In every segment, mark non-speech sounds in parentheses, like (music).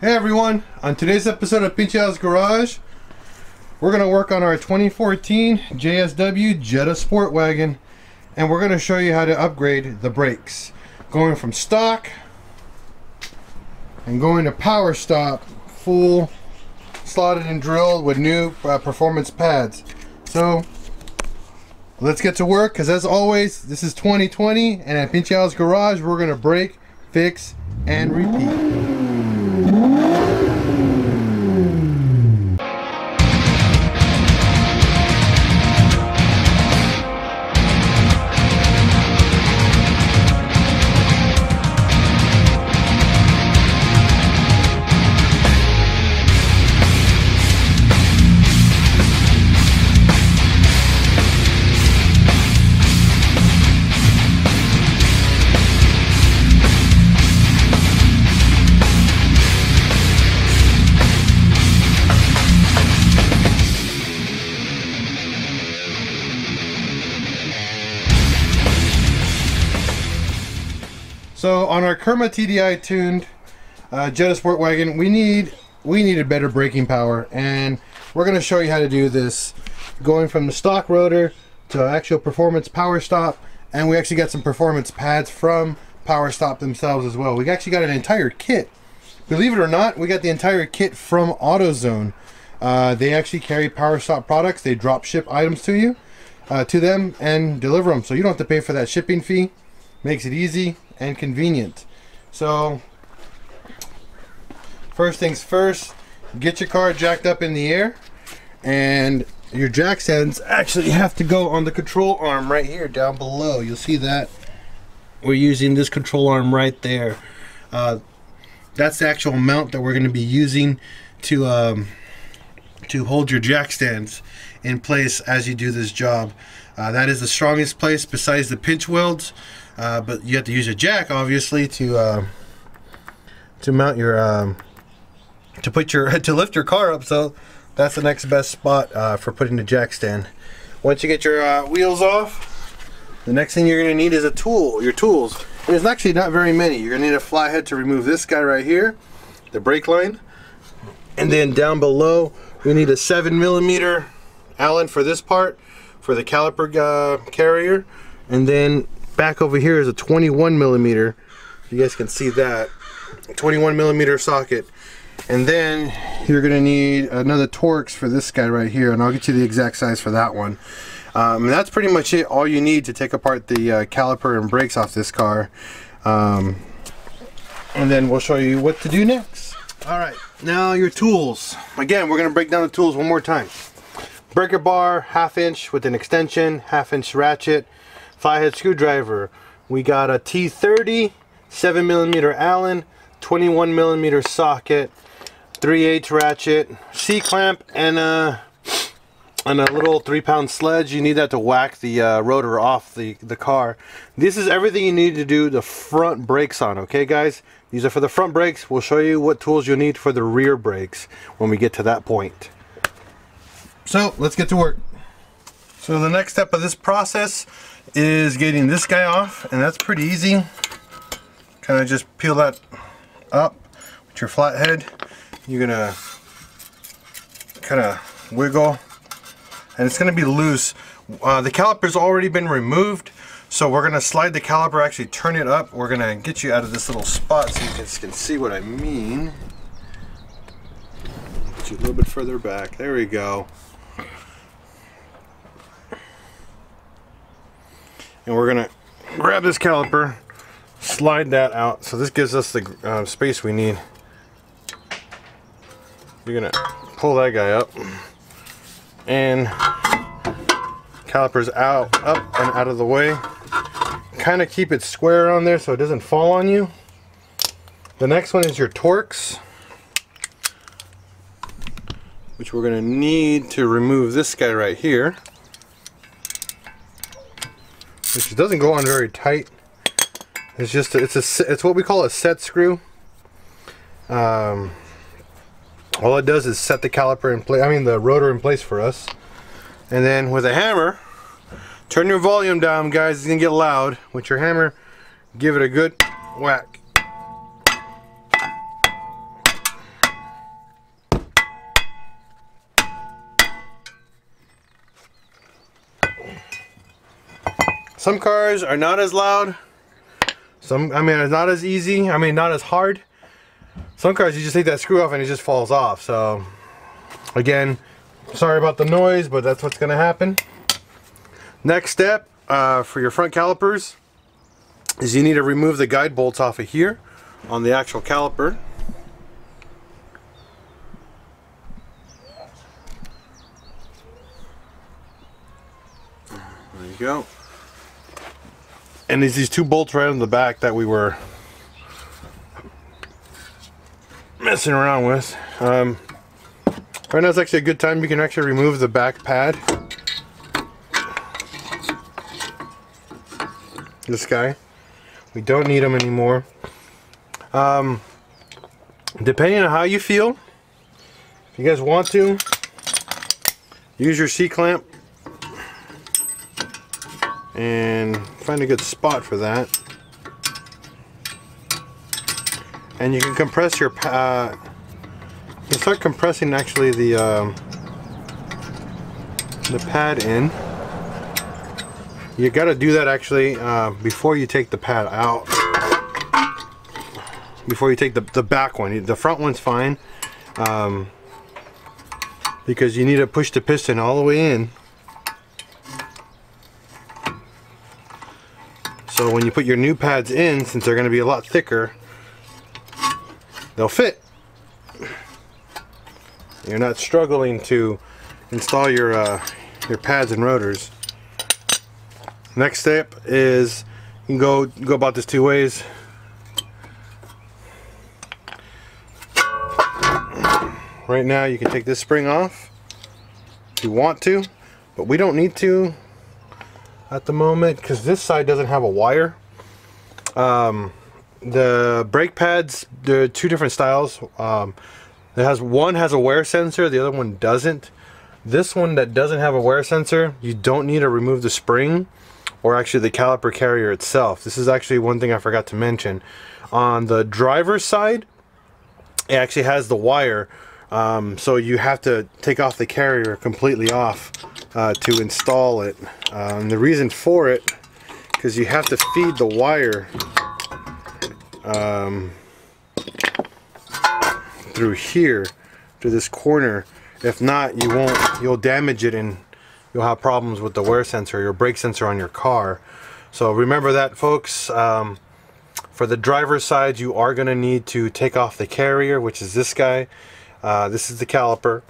Hey everyone, on today's episode of PincheAl's Garage, we're going to work on our 2014 JSW Jetta Sport Wagon and we're going to show you how to upgrade the brakes. Going from stock and going to power stop full slotted and drilled with new uh, performance pads. So let's get to work because as always this is 2020 and at PincheAl's Garage we're going to break, fix, and repeat. So on our Kerma TDI tuned uh, Jetta Sport Wagon, we need we needed better braking power, and we're going to show you how to do this, going from the stock rotor to actual performance power stop, and we actually got some performance pads from Power Stop themselves as well. We actually got an entire kit. Believe it or not, we got the entire kit from AutoZone. Uh, they actually carry Power Stop products. They drop ship items to you, uh, to them, and deliver them. So you don't have to pay for that shipping fee. Makes it easy and convenient. So, first things first, get your car jacked up in the air and your jack stands actually have to go on the control arm right here down below. You'll see that we're using this control arm right there. Uh, that's the actual mount that we're going to be using to um, to hold your jack stands in place as you do this job. Uh, that is the strongest place besides the pinch welds. Uh, but you have to use a jack, obviously, to uh, to mount your um, to put your (laughs) to lift your car up. So that's the next best spot uh, for putting the jack stand. Once you get your uh, wheels off, the next thing you're going to need is a tool. Your tools. And it's actually not very many. You're going to need a flathead to remove this guy right here, the brake line, and then down below we need a seven millimeter Allen for this part for the caliper uh, carrier, and then back over here is a 21 millimeter. You guys can see that. 21 millimeter socket. And then you're gonna need another Torx for this guy right here, and I'll get you the exact size for that one. Um, that's pretty much it, all you need to take apart the uh, caliper and brakes off this car. Um, and then we'll show you what to do next. All right, now your tools. Again, we're gonna break down the tools one more time. Breaker bar, half inch with an extension, half inch ratchet, flathead screwdriver. We got a T30, 7 millimeter Allen, 21 millimeter socket, 3 8 ratchet, C-clamp, and a, and a little 3 pound sledge. You need that to whack the uh, rotor off the, the car. This is everything you need to do the front brakes on, okay guys? These are for the front brakes. We'll show you what tools you'll need for the rear brakes when we get to that point. So let's get to work. So the next step of this process is getting this guy off and that's pretty easy. Kind of just peel that up with your flathead. You're gonna kind of wiggle and it's gonna be loose. Uh, the caliper's already been removed so we're gonna slide the caliper actually turn it up. We're gonna get you out of this little spot so you guys can see what I mean. Put you a little bit further back. There we go and we're gonna grab this caliper slide that out. So this gives us the uh, space we need. You're gonna pull that guy up. And calipers out up and out of the way. Kind of keep it square on there so it doesn't fall on you. The next one is your Torx which we're to need to remove this guy right here which doesn't go on very tight. It's just a, it's a it's what we call a set screw. Um, all it does is set the caliper in place. I mean the rotor in place for us. And then with a hammer, turn your volume down, guys. It's gonna get loud. With your hammer, give it a good whack. Some cars are not as loud. Some, I mean, it's not as easy. I mean, not as hard. Some cars, you just take that screw off and it just falls off. So, again, sorry about the noise, but that's what's going to happen. Next step uh, for your front calipers is you need to remove the guide bolts off of here on the actual caliper. There you go. And there's these two bolts right on the back that we were messing around with. Um, right now is actually a good time. You can actually remove the back pad. This guy. We don't need them anymore. Um, depending on how you feel, if you guys want to, use your C-clamp and find a good spot for that. And you can compress your, uh, you can start compressing actually the, um, the pad in. You got to do that actually uh, before you take the pad out. Before you take the, the back one. The front one's fine. Um, because you need to push the piston all the way in. So when you put your new pads in, since they're going to be a lot thicker, they'll fit. You're not struggling to install your uh, your pads and rotors. Next step is you can go go about this two ways. Right now you can take this spring off if you want to, but we don't need to at the moment because this side doesn't have a wire. Um, the brake pads, there are two different styles. Um, it has one has a wear sensor, the other one doesn't. This one that doesn't have a wear sensor, you don't need to remove the spring or actually the caliper carrier itself. This is actually one thing I forgot to mention. On the driver's side, it actually has the wire, um, so you have to take off the carrier completely off uh, to install it. Um, the reason for it, because you have to feed the wire um, through here to this corner. If not, you won't. You'll damage it and you'll have problems with the wear sensor, your brake sensor on your car. So remember that folks. Um, for the driver's side, you are going to need to take off the carrier, which is this guy. Uh, this is the caliper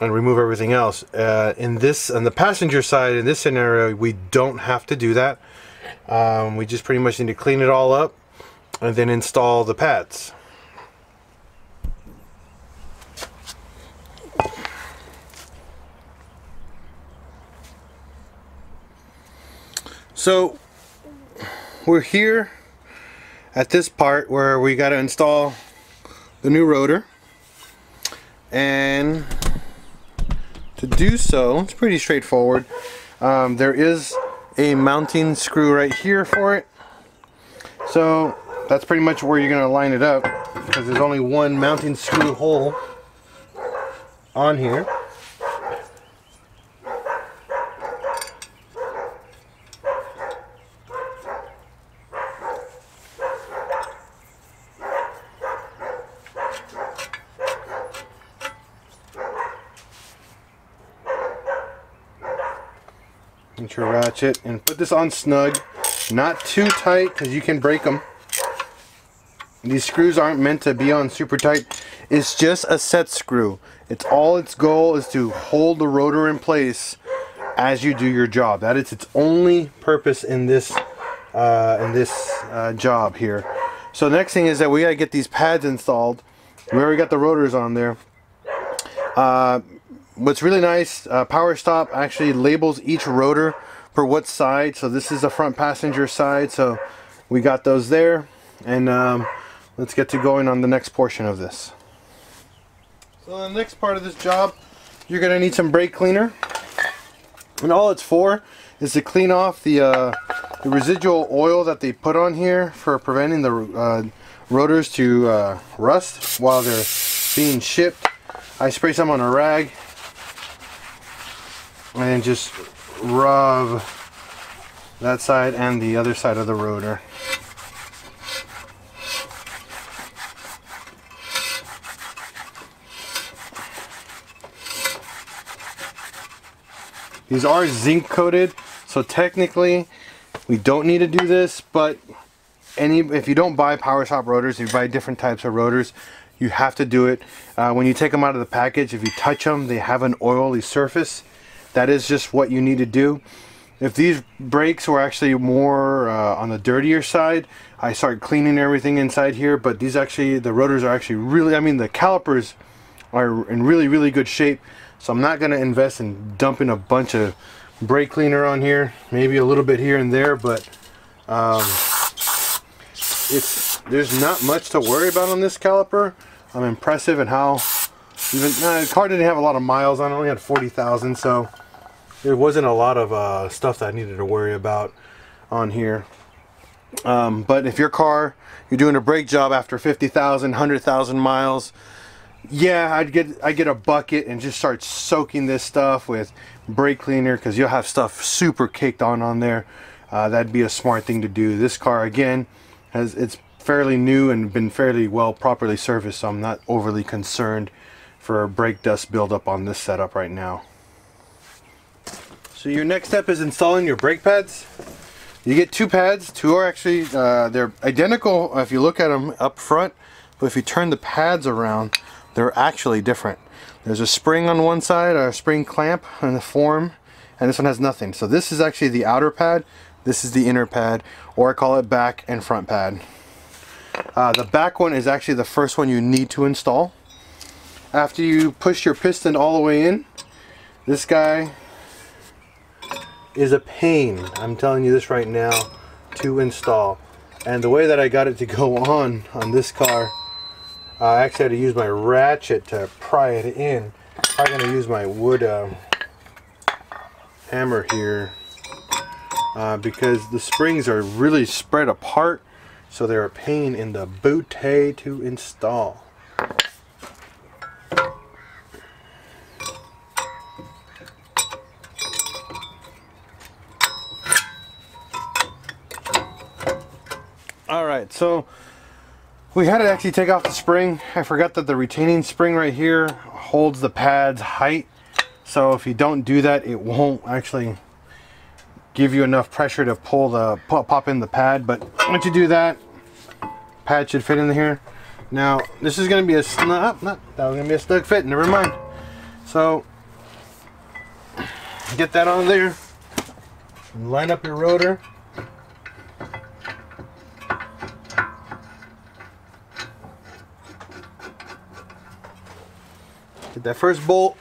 and remove everything else. Uh, in this, on the passenger side, in this scenario, we don't have to do that. Um, we just pretty much need to clean it all up and then install the pads. So we're here at this part where we got to install the new rotor and to do so it's pretty straightforward. Um, there is a mounting screw right here for it. So that's pretty much where you're going to line it up because there's only one mounting screw hole on here Get your and put this on snug. Not too tight because you can break them. These screws aren't meant to be on super tight. It's just a set screw. It's all its goal is to hold the rotor in place as you do your job. That is its only purpose in this uh, in this uh, job here. So next thing is that we gotta get these pads installed. We already got the rotors on there. Uh, what's really nice, uh, Power Stop actually labels each rotor for what side. So this is the front passenger side. So we got those there. And um, let's get to going on the next portion of this. So the next part of this job, you're going to need some brake cleaner. And all it's for is to clean off the, uh, the residual oil that they put on here for preventing the uh, rotors to uh, rust while they're being shipped. I spray some on a rag and just rub that side and the other side of the rotor. These are zinc coated, so technically we don't need to do this, but any if you don't buy Power Stop rotors, if you buy different types of rotors, you have to do it. Uh, when you take them out of the package, if you touch them, they have an oily surface. That is just what you need to do. If these brakes were actually more uh, on the dirtier side, I start cleaning everything inside here, but these actually, the rotors are actually really, I mean the calipers are in really, really good shape. So I'm not going to invest in dumping a bunch of brake cleaner on here. Maybe a little bit here and there, but um, it's there's not much to worry about on this caliper. I'm impressive at how even nah, the car didn't have a lot of miles on it. Only had 40,000, so there wasn't a lot of uh, stuff that I needed to worry about on here. Um, but if your car, you're doing a brake job after 50,000, 100,000 miles, yeah, I'd get I get a bucket and just start soaking this stuff with brake cleaner because you'll have stuff super caked on on there. Uh, that'd be a smart thing to do. This car again has it's fairly new and been fairly well properly serviced, so I'm not overly concerned for brake dust buildup on this setup right now. So your next step is installing your brake pads. You get two pads. Two are actually uh, they're identical if you look at them up front, but if you turn the pads around they're actually different. There's a spring on one side, a spring clamp in the form, and this one has nothing. So this is actually the outer pad, this is the inner pad, or I call it back and front pad. Uh, the back one is actually the first one you need to install. After you push your piston all the way in, this guy is a pain. I'm telling you this right now to install. And the way that I got it to go (laughs) on on this car I actually had to use my ratchet to pry it in. I'm going to use my wood uh, hammer here uh, because the springs are really spread apart so they're a pain in the booty to install. So we had to actually take off the spring. I forgot that the retaining spring right here holds the pad's height. So if you don't do that, it won't actually give you enough pressure to pull the pop in the pad. But once you do that, pad should fit in here. Now this is going to be a snug, oh, not that was going to be a snug fit. Never mind. So get that on there. and Line up your rotor. Get that first bolt.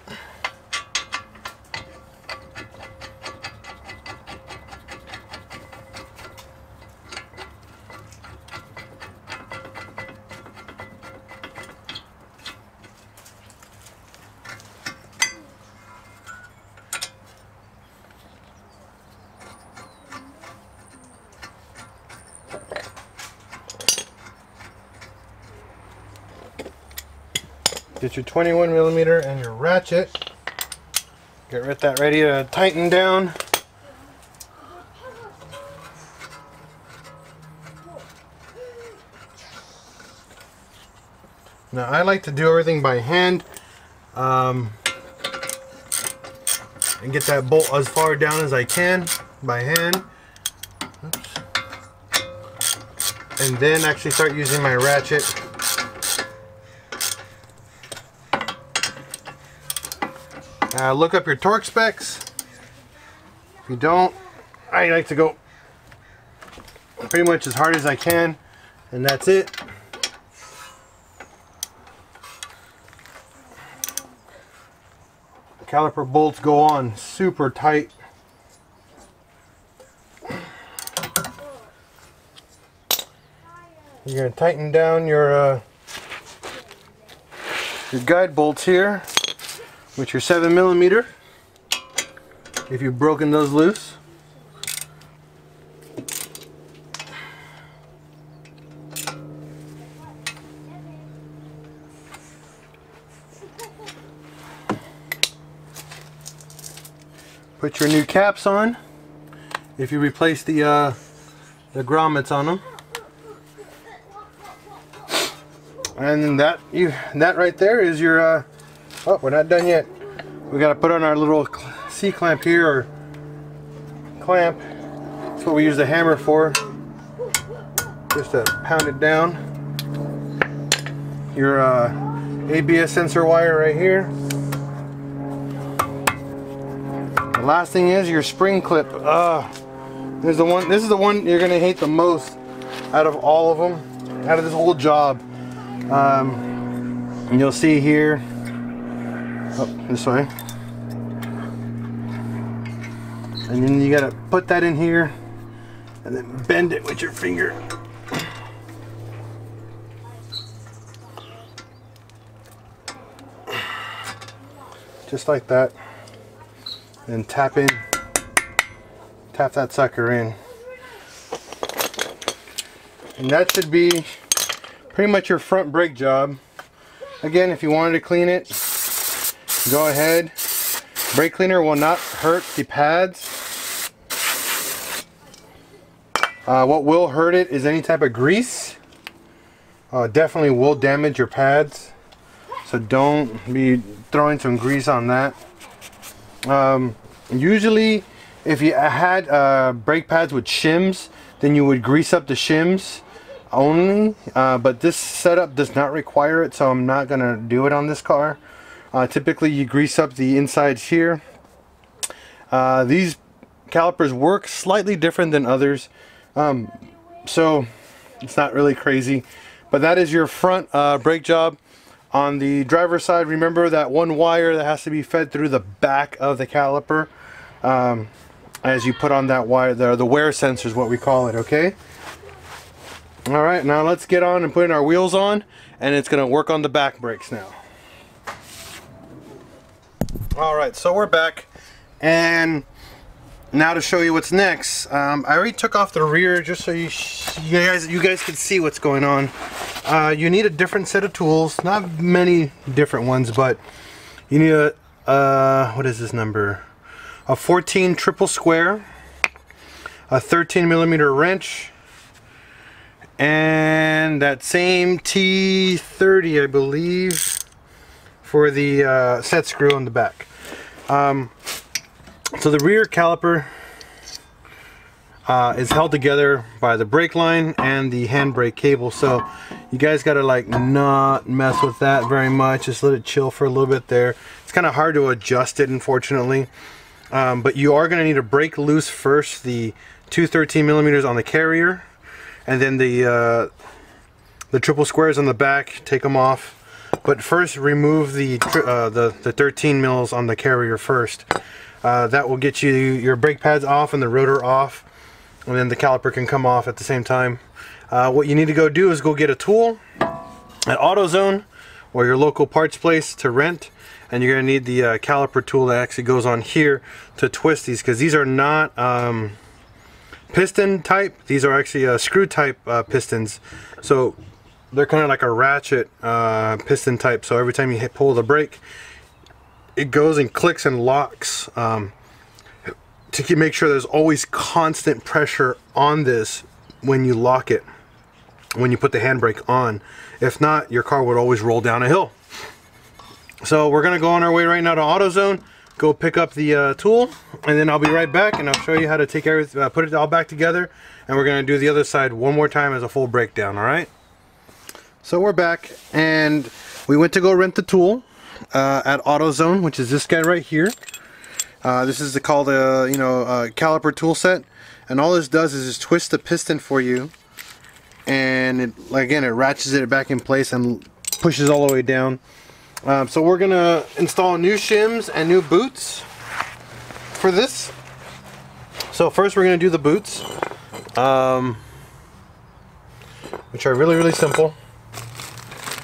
Your 21 millimeter and your ratchet. Get that ready to tighten down. Now I like to do everything by hand um, and get that bolt as far down as I can by hand. Oops. And then actually start using my ratchet Uh, look up your torque specs. If you don't, I like to go pretty much as hard as I can, and that's it. caliper bolts go on super tight. You're going to tighten down your uh, your guide bolts here with your 7 millimeter if you've broken those loose. Put your new caps on if you replace the uh, the grommets on them. And that you that right there is your uh, oh we're not done yet. We got to put on our little C clamp here or clamp. That's what we use the hammer for. Just to pound it down. Your uh, ABS sensor wire right here. The last thing is your spring clip. Uh, this is the one. This is the one you're gonna hate the most out of all of them, out of this whole job. Um, you'll see here. Oh, this way. And then you gotta put that in here, and then bend it with your finger. Just like that. Then tap in tap that sucker in. And that should be pretty much your front brake job. Again, if you wanted to clean it, go ahead. Brake cleaner will not hurt the pads. Uh, what will hurt it is any type of grease. Uh, definitely will damage your pads. So don't be throwing some grease on that. Um, usually if you had uh, brake pads with shims, then you would grease up the shims only. Uh, but this setup does not require it, so I'm not going to do it on this car. Uh, typically, you grease up the insides here. Uh, these calipers work slightly different than others. Um, so it's not really crazy. But that is your front uh, brake job. On the driver's side, remember that one wire that has to be fed through the back of the caliper. Um, as you put on that wire there the wear sensor is what we call it okay all right now let's get on and putting our wheels on and it's going to work on the back brakes now all right so we're back. And now to show you what's next um, I already took off the rear just so you, you guys you guys can see what's going on. Uh, you need a different set of tools not many different ones but you need a uh, what is this number? A 14 triple square, a 13 millimeter wrench, and that same T30 I believe for the uh, set screw on the back. Um, so the rear caliper uh, is held together by the brake line and the handbrake cable. So you guys gotta like not mess with that very much. Just let it chill for a little bit there. It's kind of hard to adjust it unfortunately. Um, but you are to need to break loose first the two 13 millimeters on the carrier and then the uh, the triple squares on the back. Take them off but first remove the uh, the, the 13 mils on the carrier first. Uh, that will get you your brake pads off and the rotor off and then the caliper can come off at the same time. Uh, what you need to go do is go get a tool at AutoZone or your local parts place to rent and you're going to need the uh, caliper tool that actually goes on here to twist these because these are not um, piston type. These are actually uh, screw type uh, pistons. So they're kind of like a ratchet uh, piston type so every time you hit pull the brake it goes and clicks and locks um, to make sure there's always constant pressure on this when you lock it when you put the handbrake on if not your car would always roll down a hill so we're gonna go on our way right now to AutoZone, go pick up the uh, tool, and then I'll be right back and I'll show you how to take everything, uh, put it all back together, and we're gonna do the other side one more time as a full breakdown, all right? So we're back, and we went to go rent the tool uh, at AutoZone, which is this guy right here. Uh, this is the, called a you know a caliper tool set, and all this does is just twist the piston for you, and it again it ratchets it back in place and pushes all the way down. Um, so we're gonna install new shims and new boots for this. So first we're gonna do the boots, um, which are really really simple.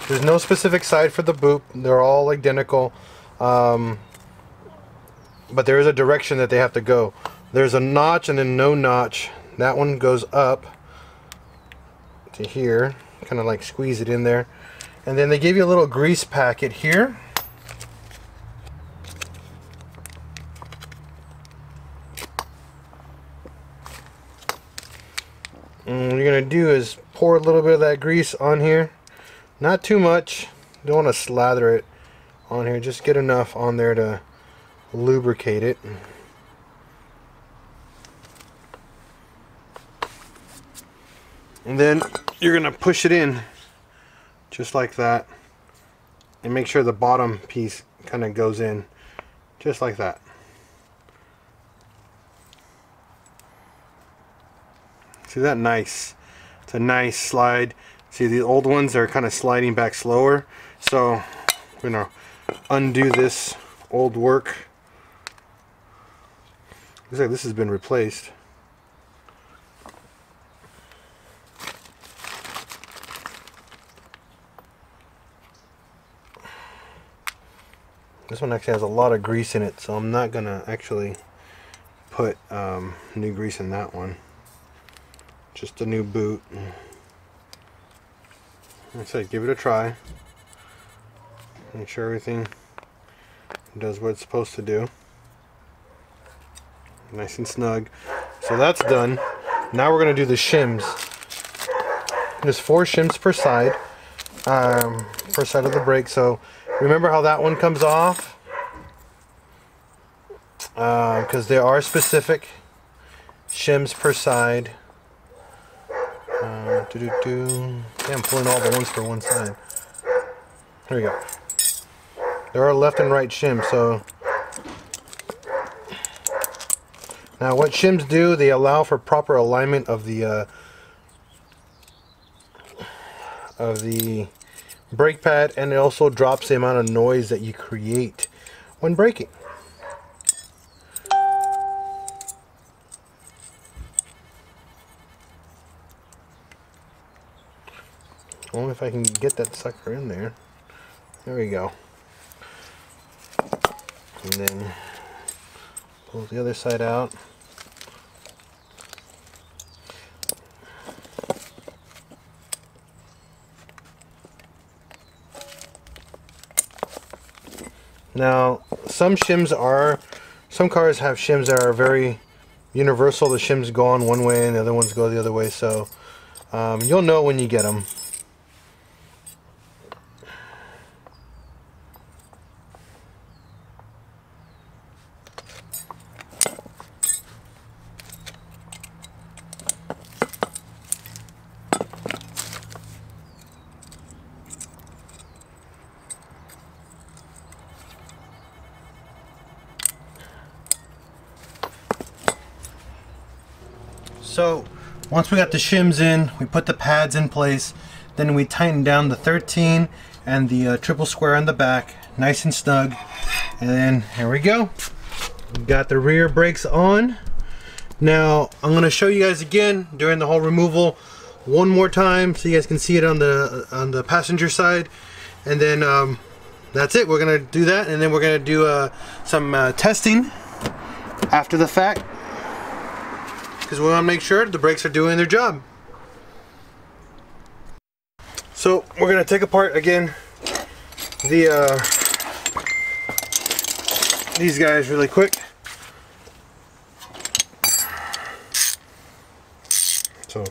There's no specific side for the boot; they're all identical, um, but there is a direction that they have to go. There's a notch and then no notch. That one goes up to here, kind of like squeeze it in there. And then they give you a little grease packet here. And what you're going to do is pour a little bit of that grease on here. Not too much. don't want to slather it on here. Just get enough on there to lubricate it. And then you're going to push it in just like that. And make sure the bottom piece kind of goes in just like that. See that? Nice. It's a nice slide. See the old ones are kind of sliding back slower. So we're to undo this old work. Looks like this has been replaced. This one actually has a lot of grease in it, so I'm not going to actually put um, new grease in that one. Just a new boot. Like I said, give it a try. Make sure everything does what it's supposed to do. Nice and snug. So that's done. Now we're going to do the shims. There's four shims per side. Um, per side of the brake. So Remember how that one comes off? Because uh, there are specific shims per side. Doo -doo -doo. Yeah, I'm pulling all the ones for one side. There we go. There are left and right shims, so... Now what shims do, they allow for proper alignment of the... Uh, of the brake pad and it also drops the amount of noise that you create when braking. Only if I can get that sucker in there. There we go. And then pull the other side out. Now, some shims are, some cars have shims that are very universal. The shims go on one way and the other ones go the other way. So um, you'll know when you get them. So once we got the shims in, we put the pads in place, then we tighten down the 13 and the uh, triple square on the back, nice and snug. And then here we go. We got the rear brakes on. Now I'm gonna show you guys again during the whole removal one more time so you guys can see it on the on the passenger side. And then um, that's it. We're gonna do that and then we're gonna do uh, some uh, testing after the fact because we want to make sure the brakes are doing their job. So we're going to take apart again the uh, these guys really quick. So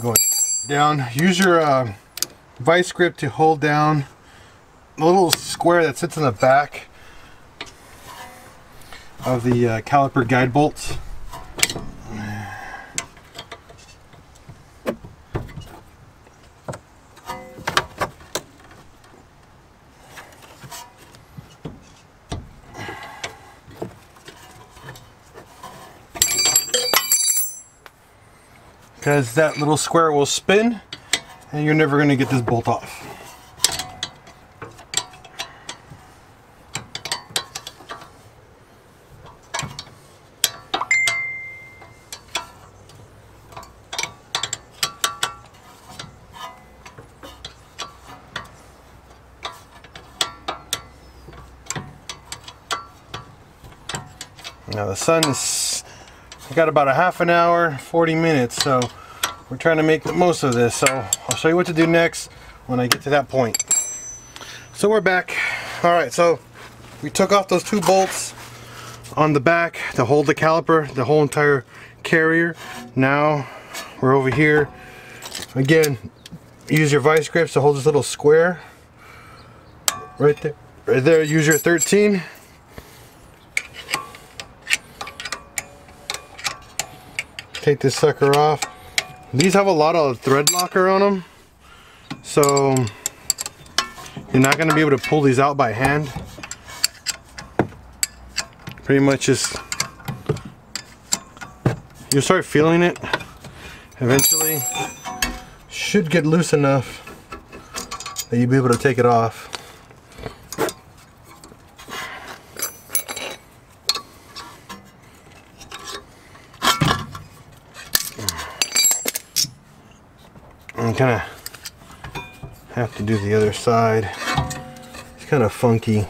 going down, use your uh, vice grip to hold down the little square that sits in the back of the uh, caliper guide bolts. Because that little square will spin and you're never going to get this bolt off. Now the sun is I got about a half an hour, 40 minutes, so we're trying to make the most of this. So I'll show you what to do next when I get to that point. So we're back. All right, so we took off those two bolts on the back to hold the caliper, the whole entire carrier. Now we're over here. Again, use your vice grips to hold this little square. Right there. Right there, use your 13. Take this sucker off. These have a lot of thread locker on them. So you're not going to be able to pull these out by hand. Pretty much just you'll start feeling it eventually. Should get loose enough that you'll be able to take it off. I'm kind of have to do the other side. It's kind of funky.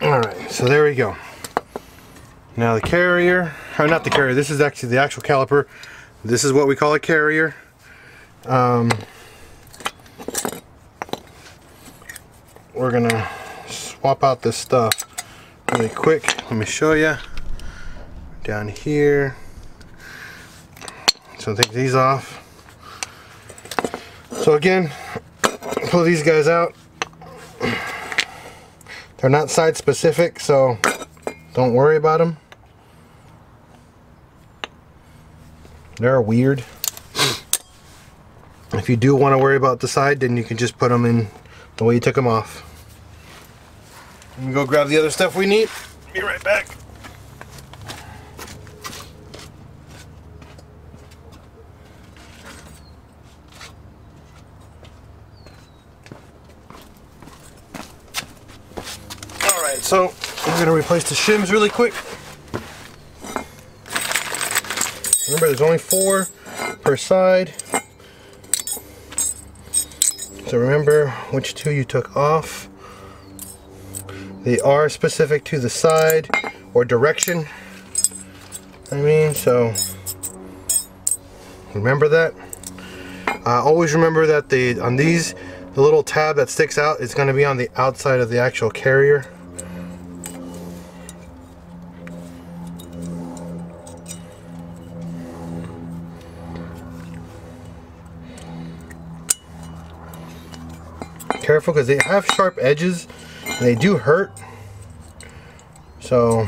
Alright, so there we go. Now the carrier, or not the carrier, this is actually the actual caliper. This is what we call a carrier. Um, we're gonna swap out this stuff really quick. Let me show you. Down here. So take these off. So again, pull these guys out. They're not side specific, so don't worry about them. They're weird. If you do want to worry about the side, then you can just put them in the way you took them off. And go grab the other stuff we need. Be right back. Alright, so I'm going to replace the shims really quick. Remember, there's only four per side. So remember which two you took off. They are specific to the side or direction. I mean, so remember that. Uh, always remember that the on these, the little tab that sticks out is going to be on the outside of the actual carrier. Careful because they have sharp edges they do hurt. So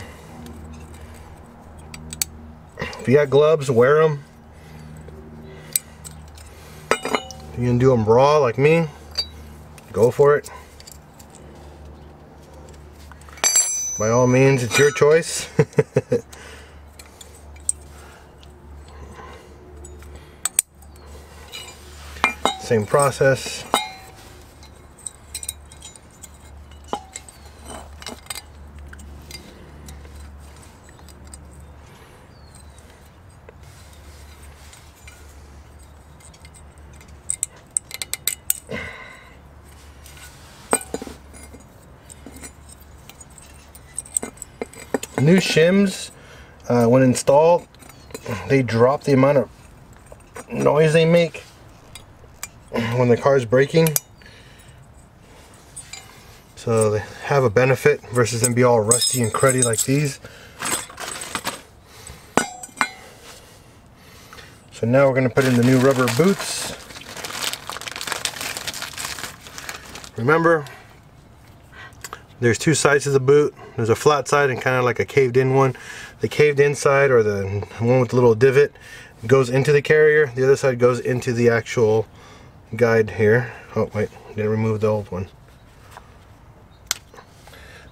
if you got gloves, wear them. If you're gonna do them raw like me, go for it. By all means, it's your choice. (laughs) Same process. new shims uh, when installed they drop the amount of noise they make when the car is braking. So they have a benefit versus them be all rusty and cruddy like these. So now we're going to put in the new rubber boots. Remember there's two sides to the boot. There's a flat side and kind of like a caved in one. The caved in side or the one with the little divot goes into the carrier. The other side goes into the actual guide here. Oh wait, didn't remove the old one.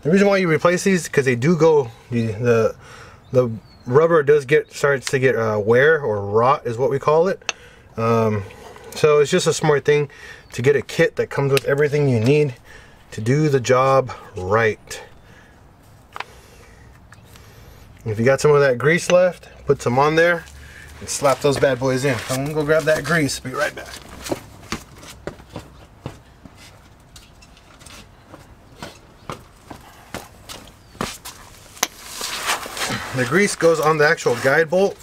The reason why you replace these because they do go the, the rubber does get starts to get uh, wear or rot is what we call it. Um, so it's just a smart thing to get a kit that comes with everything you need to do the job right. If you got some of that grease left, put some on there and slap those bad boys in. I'm gonna go grab that grease, be right back. The grease goes on the actual guide bolt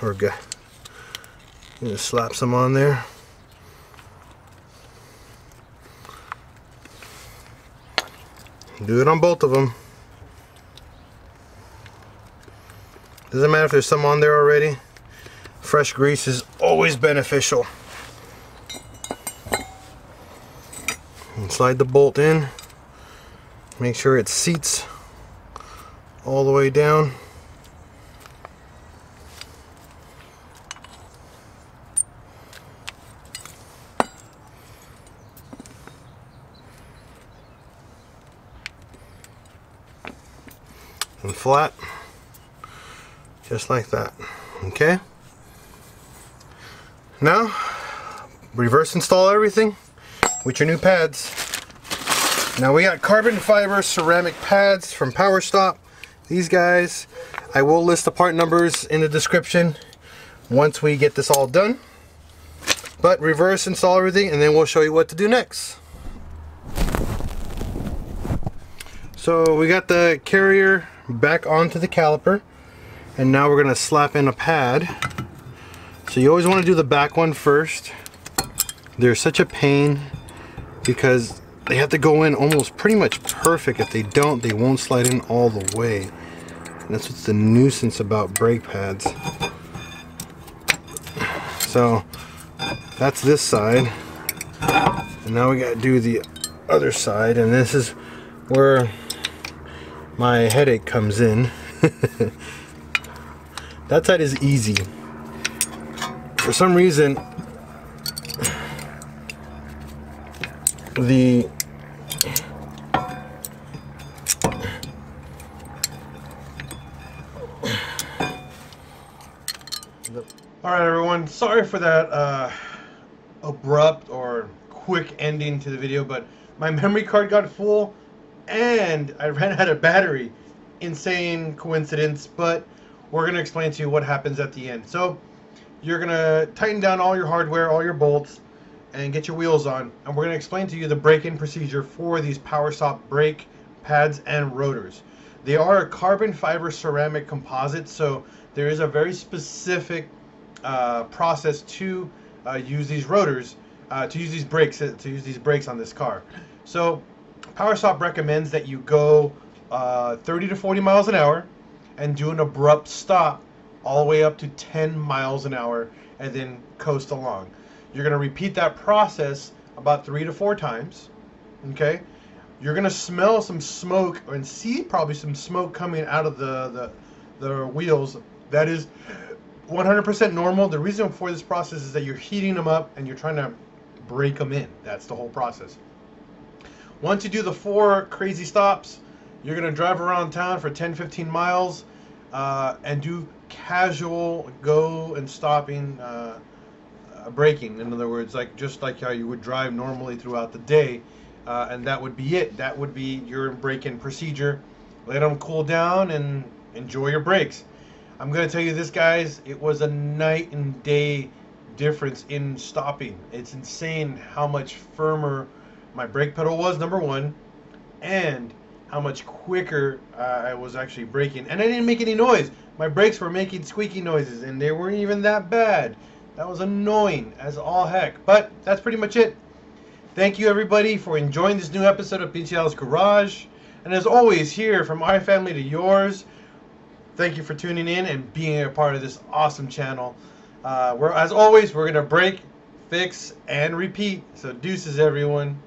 or ga- just slap some on there. Do it on both of them. Doesn't matter if there's some on there already. Fresh grease is always beneficial. And slide the bolt in. Make sure it seats all the way down. Flat, just like that, okay? Now, reverse install everything with your new pads. Now we got carbon fiber ceramic pads from PowerStop. These guys, I will list the part numbers in the description once we get this all done. But reverse install everything and then we'll show you what to do next. So we got the carrier back onto the caliper and now we're going to slap in a pad. So you always want to do the back one first. They're such a pain because they have to go in almost pretty much perfect. If they don't, they won't slide in all the way. And that's what's the nuisance about brake pads. So that's this side. And now we got to do the other side. And this is where my headache comes in. (laughs) that side is easy. For some reason, the all right everyone sorry for that uh, abrupt or quick ending to the video but my memory card got full and I ran out of battery insane coincidence but we're gonna explain to you what happens at the end so you're gonna tighten down all your hardware all your bolts and get your wheels on and we're going to explain to you the break-in procedure for these PowerStop brake pads and rotors. They are a carbon fiber ceramic composite so there is a very specific uh, process to uh, use these rotors, uh, to use these brakes, to use these brakes on this car. So PowerStop recommends that you go uh, 30 to 40 miles an hour and do an abrupt stop all the way up to 10 miles an hour and then coast along. You're going to repeat that process about three to four times. Okay? You're going to smell some smoke and see probably some smoke coming out of the, the, the wheels. That is 100% normal. The reason for this process is that you're heating them up and you're trying to break them in. That's the whole process. Once you do the four crazy stops, you're going to drive around town for 10 15 miles uh, and do casual go and stopping. Uh, uh, braking. In other words, like just like how you would drive normally throughout the day, uh, and that would be it. That would be your break-in procedure. Let them cool down and enjoy your brakes. I'm gonna tell you this, guys. It was a night and day difference in stopping. It's insane how much firmer my brake pedal was. Number one, and how much quicker uh, I was actually braking. And I didn't make any noise. My brakes were making squeaky noises, and they weren't even that bad. That was annoying as all heck. But that's pretty much it. Thank you everybody for enjoying this new episode of Pinche Garage. And as always, here from our family to yours, thank you for tuning in and being a part of this awesome channel. Uh, we're, as always, we're going to break, fix, and repeat. So deuces, everyone.